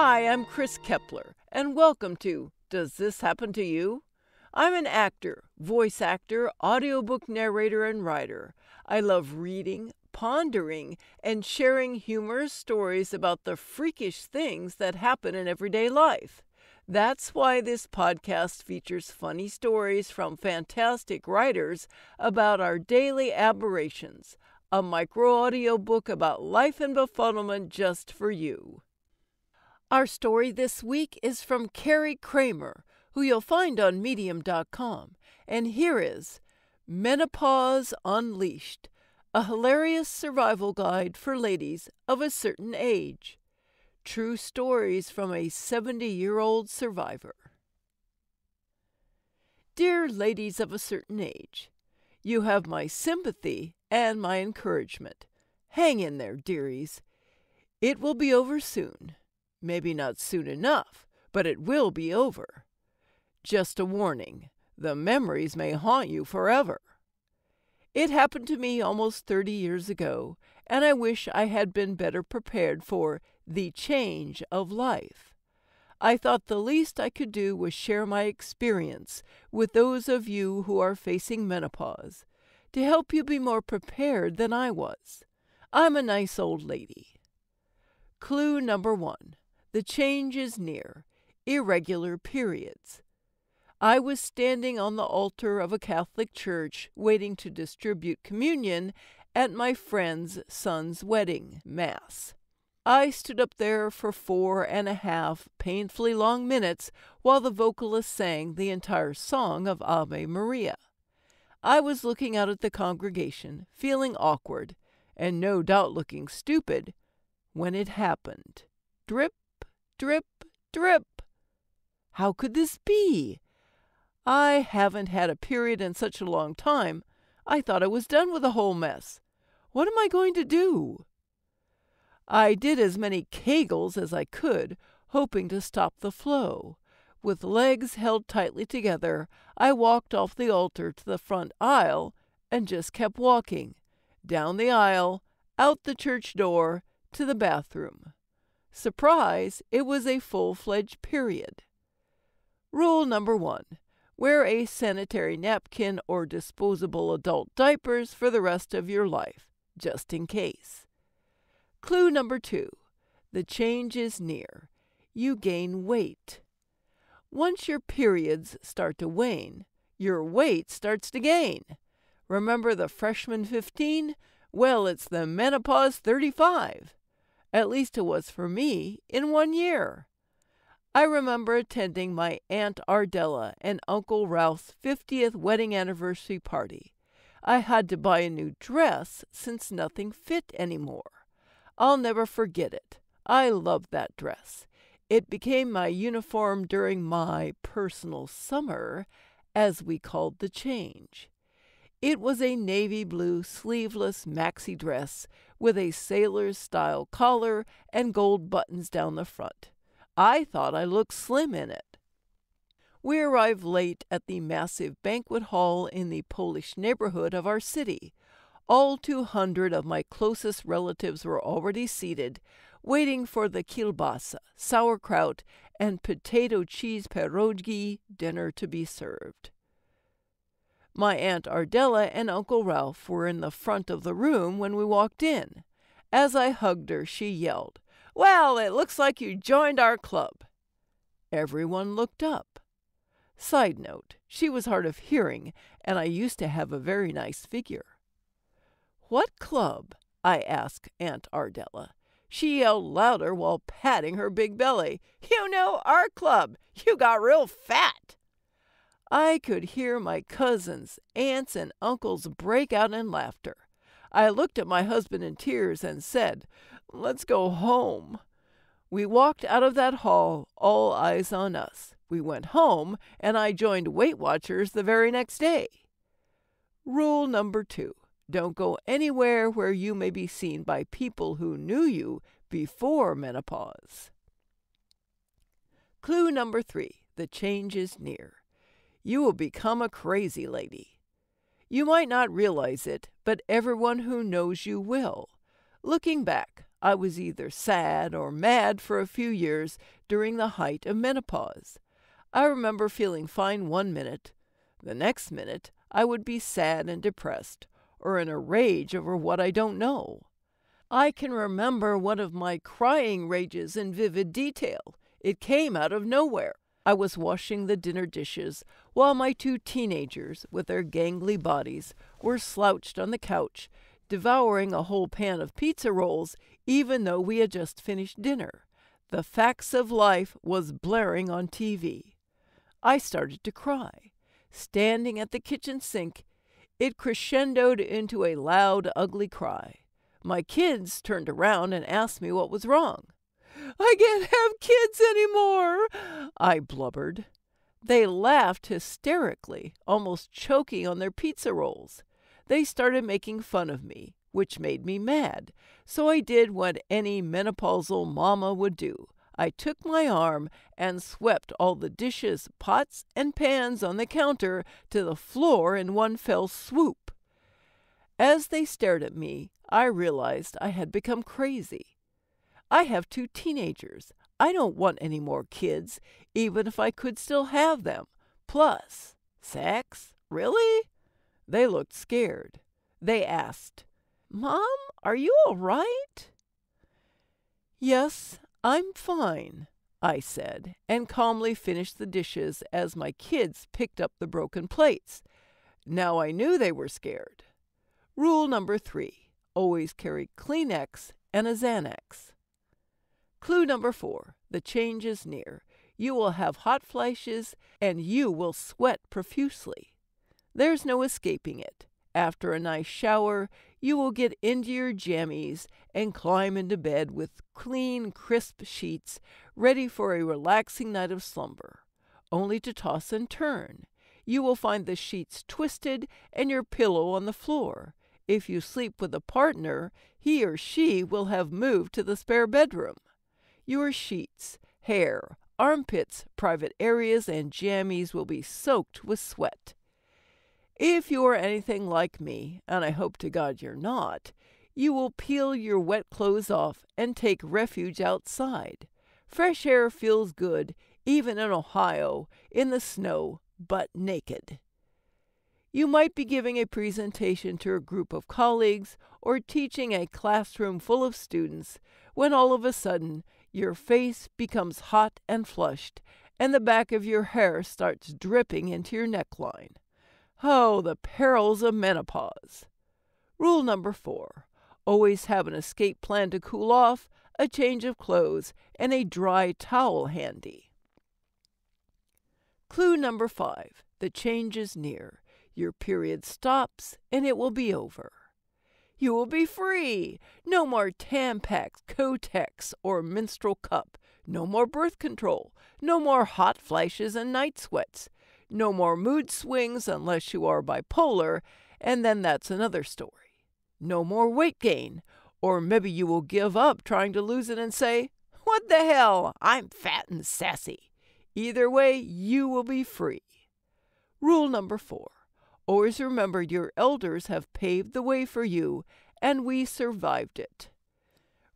Hi, I'm Kris Keppeler, and welcome to Does This Happen to You? I'm an actor, voice actor, audiobook narrator, and writer. I love reading, pondering, and sharing humorous stories about the freakish things that happen in everyday life. That's why this podcast features funny stories from fantastic writers about our daily aberrations, a micro audio book about life and befuddlement just for you. Our story this week is from Kerry Kramer, who you'll find on Medium.com, and here is Menopause Unleashed, a hilarious survival guide for ladies of a certain age. True stories from a 70 year old survivor. Dear ladies of a certain age, you have my sympathy and my encouragement. Hang in there, dearies. It will be over soon. Maybe not soon enough, but it will be over. Just a warning the memories may haunt you forever. It happened to me almost 30 years ago, and I wish I had been better prepared for the change of life. I thought the least I could do was share my experience with those of you who are facing menopause to help you be more prepared than I was. I'm a nice old lady. Clue number one the change is near irregular periods. I was standing on the altar of a Catholic church waiting to distribute communion at my friend's son's wedding mass. I stood up there for four and a half painfully long minutes while the vocalist sang the entire song of Ave Maria. I was looking out at the congregation, feeling awkward, and no doubt looking stupid, when it happened. Drip, drip, drip. How could this be? I haven't had a period in such a long time. I thought I was done with the whole mess. What am I going to do? I did as many kegels as I could, hoping to stop the flow. With legs held tightly together, I walked off the altar to the front aisle and just kept walking. Down the aisle, out the church door, to the bathroom. Surprise, it was a full fledged period. Rule number one wear a sanitary napkin or disposable adult diapers for the rest of your life, just in case. Clue number two the change is near. You gain weight. Once your periods start to wane, your weight starts to gain. Remember the freshman 15? Well, it's the menopause 35. At least it was for me in one year. I remember attending my Aunt Ardella and Uncle Ralph's 50th wedding anniversary party. I had to buy a new dress since nothing fit anymore. I'll never forget it. I loved that dress. It became my uniform during my personal summer, as we called the change. It was a navy blue sleeveless maxi dress with a sailor's style collar and gold buttons down the front. I thought I looked slim in it. We arrived late at the massive banquet hall in the Polish neighborhood of our city. All 200 of my closest relatives were already seated, waiting for the kielbasa, sauerkraut, and potato cheese pierogi dinner to be served. My Aunt Ardella and Uncle Ralph were in the front of the room when we walked in. As I hugged her, she yelled, Well, it looks like you joined our club. Everyone looked up. Side note, she was hard of hearing, and I used to have a very nice figure. What club? I asked Aunt Ardella. She yelled louder while patting her big belly. You know, our club. You got real fat. I could hear my cousins, aunts, and uncles break out in laughter. I looked at my husband in tears and said, Let's go home. We walked out of that hall, all eyes on us. We went home, and I joined Weight Watchers the very next day. Rule number two don't go anywhere where you may be seen by people who knew you before menopause. Clue number three the change is near. You will become a crazy lady. You might not realize it, but everyone who knows you will. Looking back, I was either sad or mad for a few years during the height of menopause. I remember feeling fine one minute. The next minute, I would be sad and depressed, or in a rage over what I don't know. I can remember one of my crying rages in vivid detail. It came out of nowhere. I was washing the dinner dishes while my two teenagers, with their gangly bodies, were slouched on the couch, devouring a whole pan of pizza rolls, even though we had just finished dinner. The Facts of Life was blaring on TV. I started to cry. Standing at the kitchen sink, it crescendoed into a loud, ugly cry. My kids turned around and asked me what was wrong. I can't have kids anymore, I blubbered. They laughed hysterically, almost choking on their pizza rolls. They started making fun of me, which made me mad, so I did what any menopausal mama would do. I took my arm and swept all the dishes, pots, and pans on the counter to the floor in one fell swoop. As they stared at me, I realized I had become crazy. I have two teenagers. I don't want any more kids, even if I could still have them. Plus, sex? Really? They looked scared. They asked, Mom, are you all right? Yes, I'm fine, I said, and calmly finished the dishes as my kids picked up the broken plates. Now I knew they were scared. Rule number three always carry Kleenex and a Xanax. Clue number four the change is near. You will have hot flashes and you will sweat profusely. There's no escaping it. After a nice shower, you will get into your jammies and climb into bed with clean, crisp sheets, ready for a relaxing night of slumber, only to toss and turn. You will find the sheets twisted and your pillow on the floor. If you sleep with a partner, he or she will have moved to the spare bedroom. Your sheets, hair, armpits, private areas, and jammies will be soaked with sweat. If you are anything like me, and I hope to God you're not, you will peel your wet clothes off and take refuge outside. Fresh air feels good, even in Ohio, in the snow, but naked. You might be giving a presentation to a group of colleagues or teaching a classroom full of students when all of a sudden your face becomes hot and flushed, and the back of your hair starts dripping into your neckline. Oh, the perils of menopause. Rule number four always have an escape plan to cool off, a change of clothes, and a dry towel handy. Clue number five the change is near. Your period stops, and it will be over. You will be free. No more Tampax, Kotex, or menstrual cup. No more birth control. No more hot flashes and night sweats. No more mood swings unless you are bipolar, and then that's another story. No more weight gain. Or maybe you will give up trying to lose it and say, What the hell? I'm fat and sassy. Either way, you will be free. Rule number four Always remember your elders have paved the way for you, and we survived it.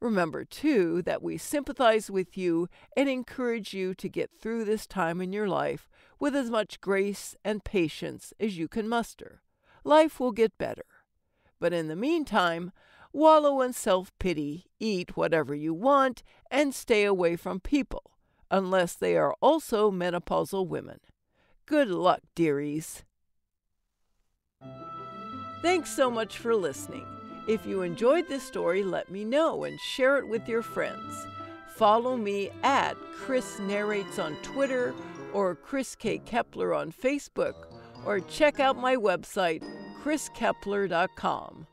Remember, too, that we sympathize with you and encourage you to get through this time in your life with as much grace and patience as you can muster. Life will get better. But in the meantime, wallow in self pity, eat whatever you want, and stay away from people, unless they are also menopausal women. Good luck, dearies. Thanks so much for listening. If you enjoyed this story, let me know and share it with your friends. Follow me at Kris Narrates on Twitter or Kris K. Keppeler on Facebook, or check out my website, kriskeppeler.com.